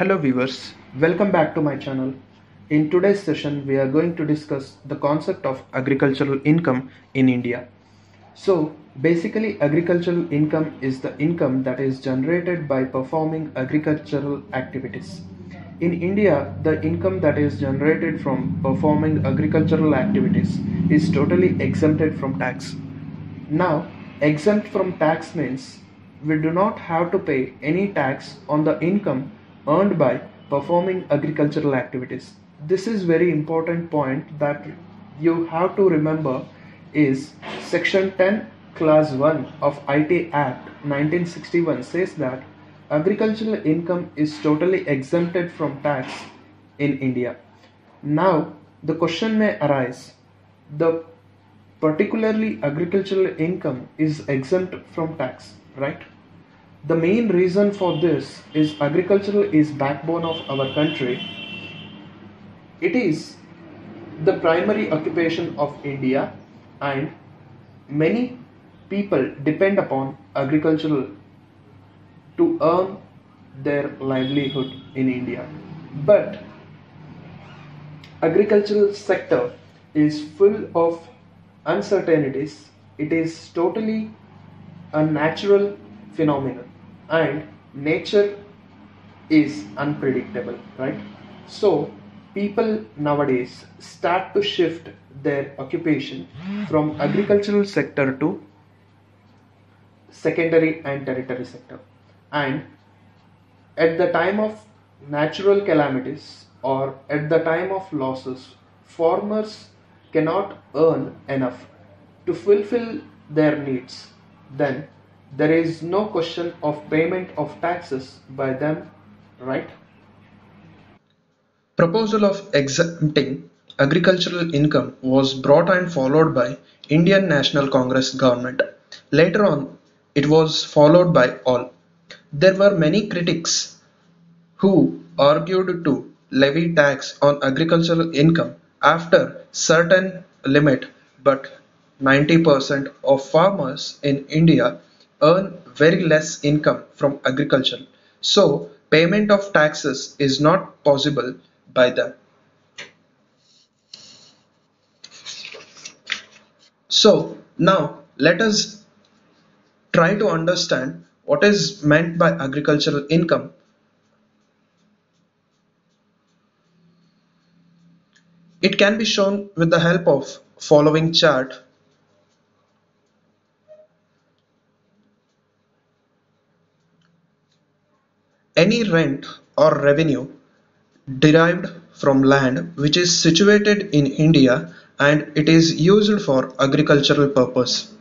Hello viewers, welcome back to my channel. In today's session, we are going to discuss the concept of agricultural income in India. So, basically, agricultural income is the income that is generated by performing agricultural activities. In India, the income that is generated from performing agricultural activities is totally exempted from tax. Now, exempt from tax means we do not have to pay any tax on the income earned by performing agricultural activities. This is very important point that you have to remember is section 10 clause 1 of IT Act 1961 says that agricultural income is totally exempted from tax in India. Now the question may arise the particularly agricultural income is exempt from tax right the main reason for this is agriculture is backbone of our country. It is the primary occupation of India and many people depend upon agricultural to earn their livelihood in India. But agricultural sector is full of uncertainties. It is totally a natural phenomenon and nature is unpredictable right? So people nowadays start to shift their occupation from agricultural sector to secondary and tertiary sector. And at the time of natural calamities or at the time of losses farmers cannot earn enough to fulfill their needs. Then there is no question of payment of taxes by them, right? Proposal of exempting agricultural income was brought and followed by Indian National Congress government. Later on, it was followed by all. There were many critics who argued to levy tax on agricultural income after certain limit but 90% of farmers in India earn very less income from agriculture, so payment of taxes is not possible by them. So now let us try to understand what is meant by agricultural income. It can be shown with the help of following chart any rent or revenue derived from land which is situated in India and it is used for agricultural purpose.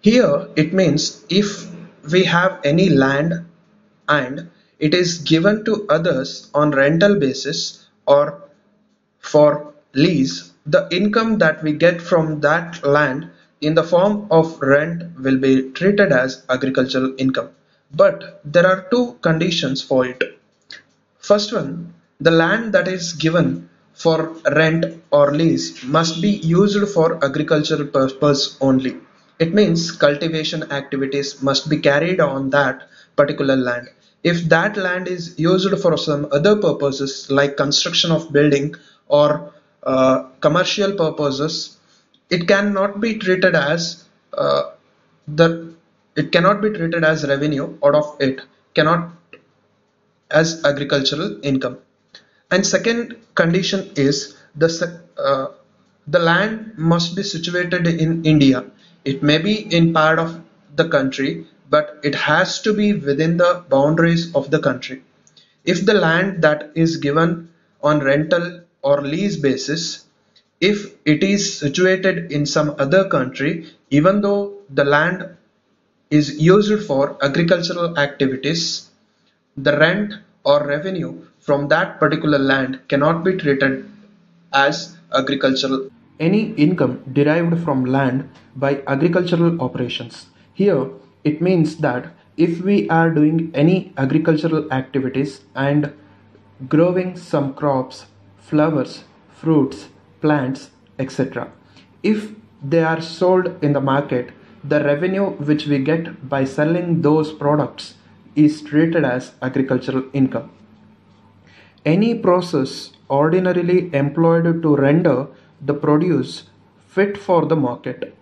Here it means if we have any land and it is given to others on rental basis or for lease, the income that we get from that land in the form of rent will be treated as agricultural income. But there are two conditions for it. First one, the land that is given for rent or lease must be used for agricultural purpose only. It means cultivation activities must be carried on that particular land. If that land is used for some other purposes like construction of building or uh, commercial purposes, it cannot be treated as uh, the it cannot be treated as revenue out of it cannot as agricultural income. And second condition is the uh, the land must be situated in India. It may be in part of the country but it has to be within the boundaries of the country. If the land that is given on rental or lease basis if it is situated in some other country even though the land is used for agricultural activities, the rent or revenue from that particular land cannot be treated as agricultural. Any income derived from land by agricultural operations. Here, it means that if we are doing any agricultural activities and growing some crops, flowers, fruits, plants, etc. If they are sold in the market the revenue which we get by selling those products is treated as agricultural income. any process ordinarily employed to render the produce fit for the market.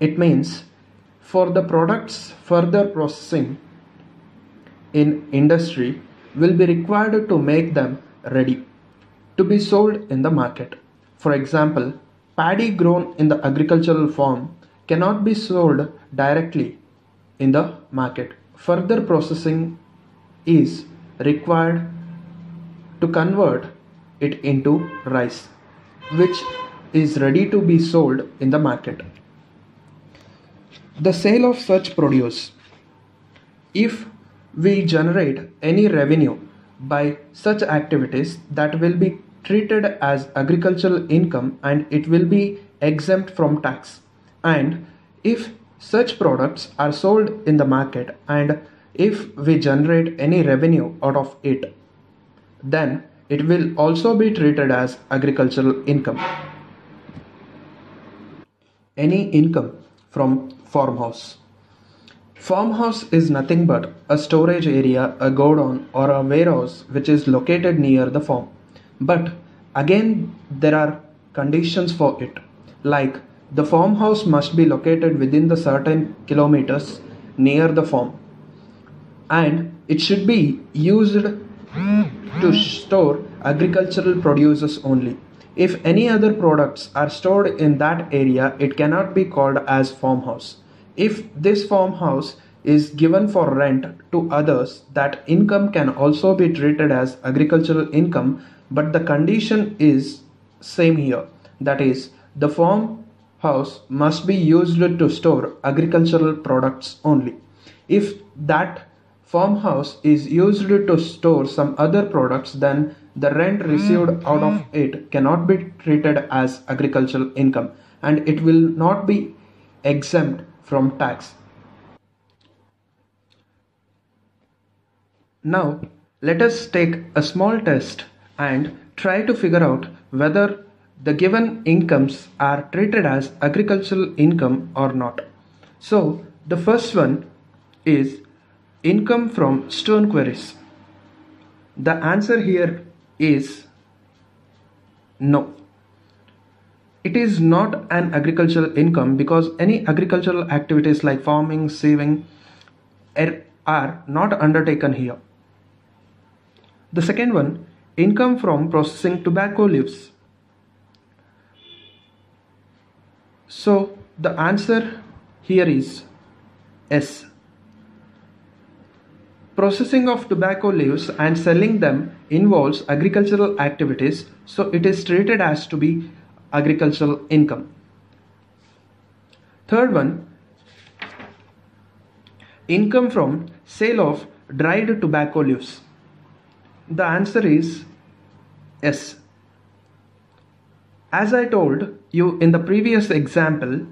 It means for the products further processing in industry will be required to make them ready to be sold in the market. For example, paddy grown in the agricultural farm cannot be sold directly in the market. Further processing is required to convert it into rice, which is ready to be sold in the market. The sale of such produce, if we generate any revenue by such activities, that will be treated as agricultural income and it will be exempt from tax. And if such products are sold in the market and if we generate any revenue out of it, then it will also be treated as agricultural income. Any income from farmhouse. Farmhouse is nothing but a storage area, a godown, or a warehouse which is located near the farm. But again, there are conditions for it, like the farmhouse must be located within the certain kilometers near the farm, and it should be used to store agricultural produces only. If any other products are stored in that area, it cannot be called as farmhouse. If this farmhouse is given for rent to others, that income can also be treated as agricultural income, but the condition is same here. That is, the farmhouse must be used to store agricultural products only. If that farmhouse is used to store some other products, then the rent received mm-hmm. out of it cannot be treated as agricultural income and it will not be exempt from tax. Now, let us take a small test and try to figure out whether the given incomes are treated as agricultural income or not. So, the first one is income from stone quarries. The answer here is no. It is not an agricultural income because any agricultural activities like farming, sieving er, are not undertaken here. The second one, income from processing tobacco leaves. So the answer here is S. Processing of tobacco leaves and selling them involves agricultural activities, so it is treated as to be agricultural income. Third one, income from sale of dried tobacco leaves. The answer is yes. As I told you in the previous example,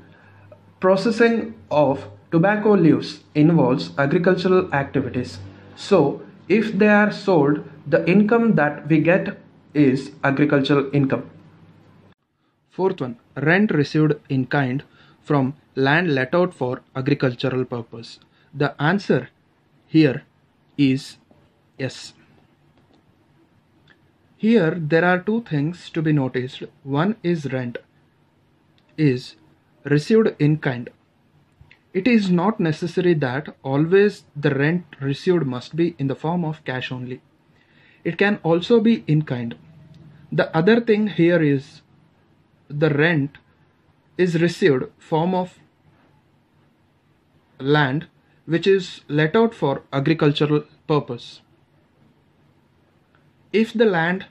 processing of tobacco leaves involves agricultural activities. So, if they are sold, the income that we get is agricultural income. Fourth one, rent received in kind from land let out for agricultural purpose. The answer here is yes. Here there are two things to be noticed. One is rent is received in kind. It is not necessary that always the rent received must be in the form of cash only. It can also be in kind. The other thing here is the rent is received form of land which is let out for agricultural purpose if the land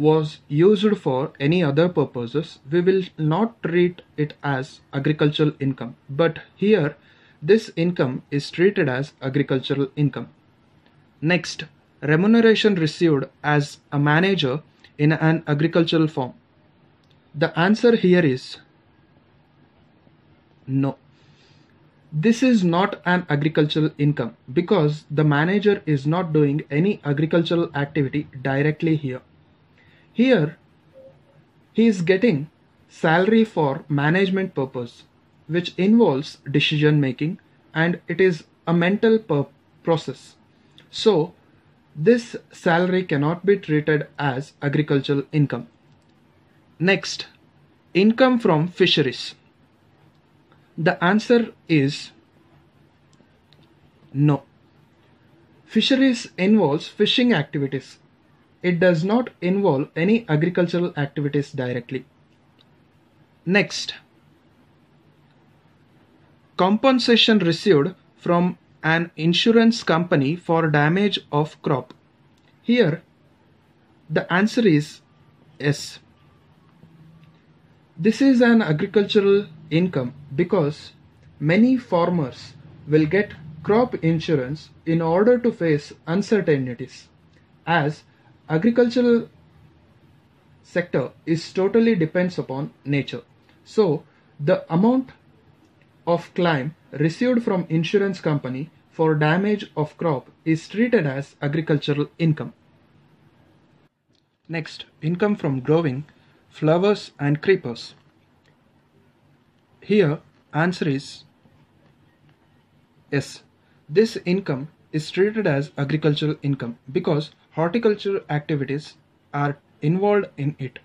was used for any other purposes, we will not treat it as agricultural income. But here, this income is treated as agricultural income. Next, remuneration received as a manager in an agricultural firm. The answer here is no. This is not an agricultural income because the manager is not doing any agricultural activity directly here. Here, he is getting salary for management purpose, which involves decision making and it is a mental process. So, this salary cannot be treated as agricultural income. Next, income from fisheries. The answer is no. Fisheries involves fishing activities. It does not involve any agricultural activities directly. Next, compensation received from an insurance company for damage of crop. Here, the answer is yes. This is an agricultural income because many farmers will get crop insurance in order to face uncertainties as agricultural sector is totally depends upon nature. So the amount of claim received from insurance company for damage of crop is treated as agricultural income. Next income from growing flowers and creepers. Here answer is yes. This income is treated as agricultural income because horticultural activities are involved in it.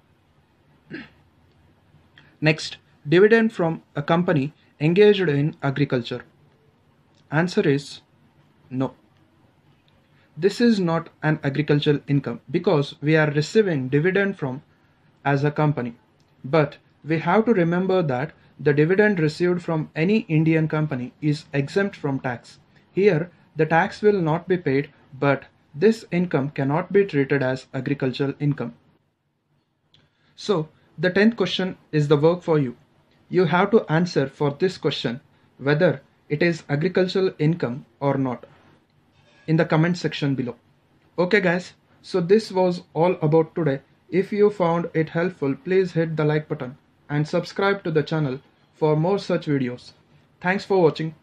Next, dividend from a company engaged in agriculture. Answer is no. This is not an agricultural income because we are receiving dividend from as a company. But we have to remember that the dividend received from any Indian company is exempt from tax here, the tax will not be paid, but this income cannot be treated as agricultural income. So, the 10th question is the work for you. You have to answer for this question whether it is agricultural income or not in the comment section below. Okay guys, so this was all about today. If you found it helpful, please hit the like button and subscribe to the channel for more such videos. Thanks for watching.